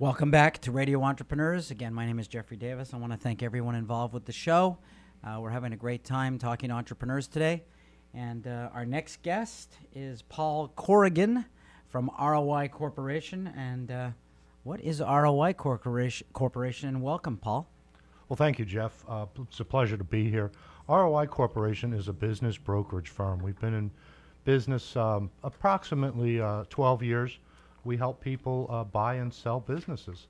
Welcome back to Radio Entrepreneurs. Again, my name is Jeffrey Davis. I want to thank everyone involved with the show. Uh, we're having a great time talking to entrepreneurs today. And uh, our next guest is Paul Corrigan from ROI Corporation. And uh, what is ROI Corporation? Corporation? And welcome, Paul. Well, thank you, Jeff. Uh, it's a pleasure to be here. ROI Corporation is a business brokerage firm. We've been in business um, approximately uh, 12 years. We help people uh, buy and sell businesses,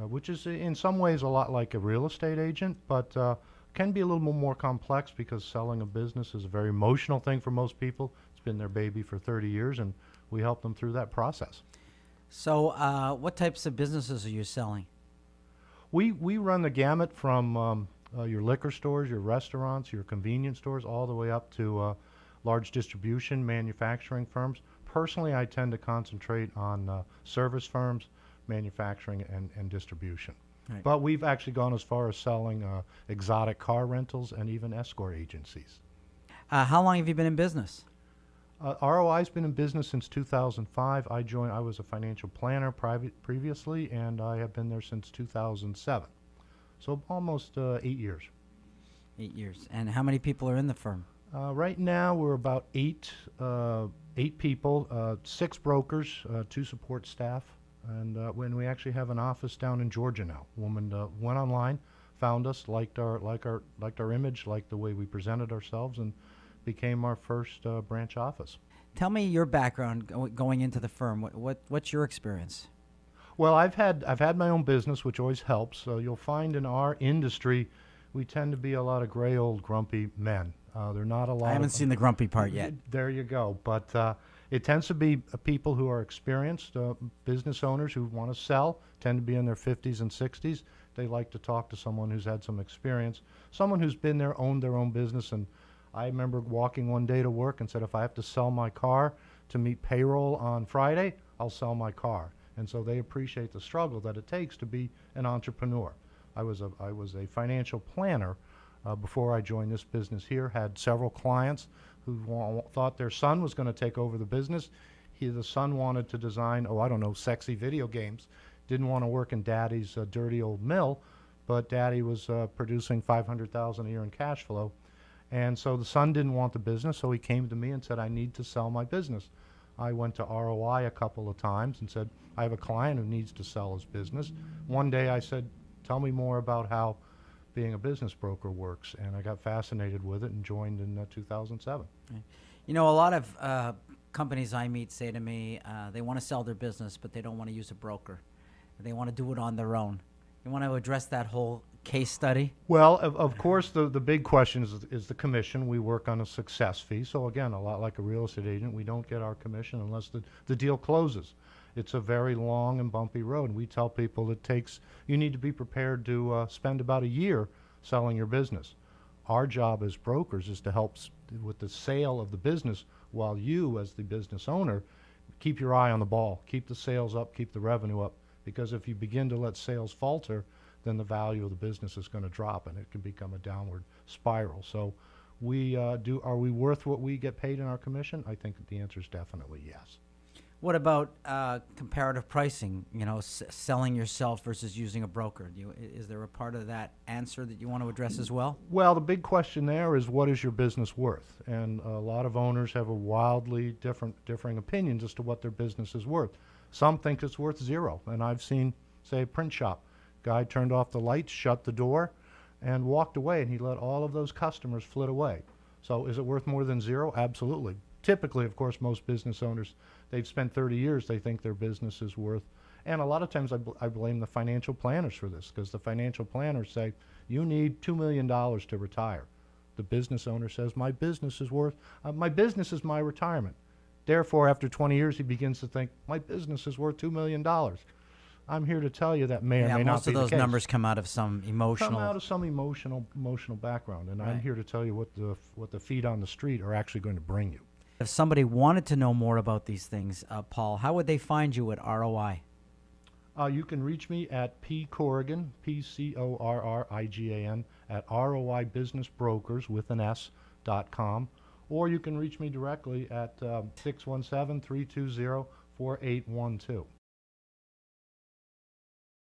uh, which is in some ways a lot like a real estate agent, but uh, can be a little more complex because selling a business is a very emotional thing for most people. It's been their baby for 30 years, and we help them through that process. So, uh, what types of businesses are you selling? We, we run the gamut from um, uh, your liquor stores, your restaurants, your convenience stores, all the way up to uh, large distribution manufacturing firms. Personally, I tend to concentrate on uh, service firms, manufacturing, and, and distribution. Right. But we've actually gone as far as selling uh, exotic car rentals and even escort agencies. Uh, how long have you been in business? Uh, ROI's been in business since 2005. I joined. I was a financial planner private previously, and I have been there since 2007. So almost uh, eight years. Eight years. And how many people are in the firm? Uh, right now, we're about eight uh, eight people, uh, six brokers, uh, two support staff, and uh, when we actually have an office down in Georgia now. Woman uh, went online, found us, liked our like our liked our image, liked the way we presented ourselves, and became our first uh, branch office. Tell me your background go- going into the firm. What, what what's your experience? Well, I've had I've had my own business, which always helps. So you'll find in our industry, we tend to be a lot of gray old grumpy men. Uh, they're not a lot. I haven't of, seen the grumpy part yet. There you go. But uh, it tends to be uh, people who are experienced, uh, business owners who want to sell, tend to be in their 50s and 60s. They like to talk to someone who's had some experience, someone who's been there, owned their own business. And I remember walking one day to work and said, if I have to sell my car to meet payroll on Friday, I'll sell my car. And so they appreciate the struggle that it takes to be an entrepreneur. I was a, I was a financial planner uh, before I joined this business here, had several clients who thought their son was going to take over the business. He, the son wanted to design, oh, I don't know, sexy video games. Didn't want to work in daddy's uh, dirty old mill, but daddy was uh, producing 500,000 a year in cash flow. And so the son didn't want the business, so he came to me and said, I need to sell my business. I went to ROI a couple of times and said, I have a client who needs to sell his business. One day I said, Tell me more about how being a business broker works. And I got fascinated with it and joined in uh, 2007. You know, a lot of uh, companies I meet say to me uh, they want to sell their business, but they don't want to use a broker. They want to do it on their own. You want to address that whole case study? Well, of, of course, the, the big question is, is the commission. We work on a success fee. So, again, a lot like a real estate agent, we don't get our commission unless the, the deal closes. It's a very long and bumpy road. And we tell people it takes, you need to be prepared to uh, spend about a year selling your business. Our job as brokers is to help with the sale of the business while you, as the business owner, keep your eye on the ball, keep the sales up, keep the revenue up. Because if you begin to let sales falter, then the value of the business is going to drop and it can become a downward spiral. So, we uh, do. Are we worth what we get paid in our commission? I think the answer is definitely yes. What about uh, comparative pricing? You know, s- selling yourself versus using a broker. You, is there a part of that answer that you want to address as well? Well, the big question there is what is your business worth? And a lot of owners have a wildly different, differing opinions as to what their business is worth. Some think it's worth zero, and I've seen, say, a print shop. Guy turned off the lights, shut the door, and walked away, and he let all of those customers flit away. So, is it worth more than zero? Absolutely. Typically, of course, most business owners, they've spent 30 years, they think their business is worth. And a lot of times I, bl- I blame the financial planners for this because the financial planners say, you need $2 million to retire. The business owner says, my business is worth, uh, my business is my retirement. Therefore, after 20 years, he begins to think, my business is worth $2 million. I'm here to tell you that may or yeah, may most not be of those the case. numbers come out of some emotional. come out of some emotional emotional background, and I'm here to tell you what the what the feet on the street are actually going to bring you. If somebody wanted to know more about these things, uh, Paul, how would they find you at ROI? Uh, you can reach me at P Corrigan, P C O R R I G A N, at ROI Business Brokers with an S dot com, or you can reach me directly at um, 617 320 4812.